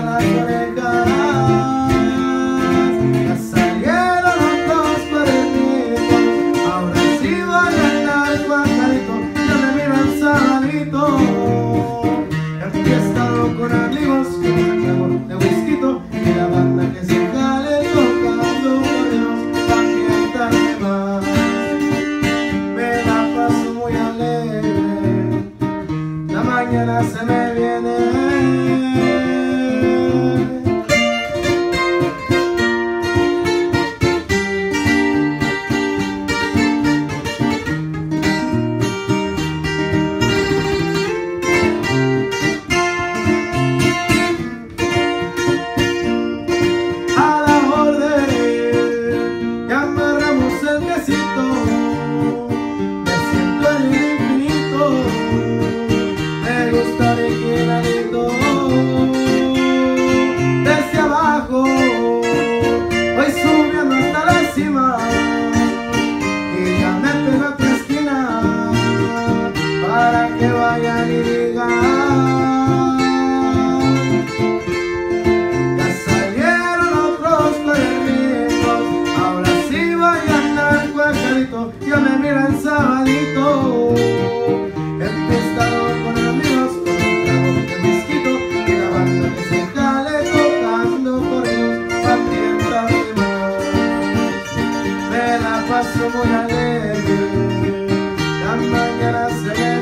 las orejas. Ya salieron otros cuadernitos, ahora sí voy a andar bajadito, ya me miran sabadito. Aquí he estado con amigos, con de whisky y la banda que se jale tocando correos, también tarde más. Me la paso muy alegre, la mañana se me voy subiendo hasta la cima, y ya me pego a esquina, para que vayan y digan. Ya salieron otros cuernitos, ahora sí vayan al cuerpito, ya me miran sabadito. paso muy alegre, las mañanas se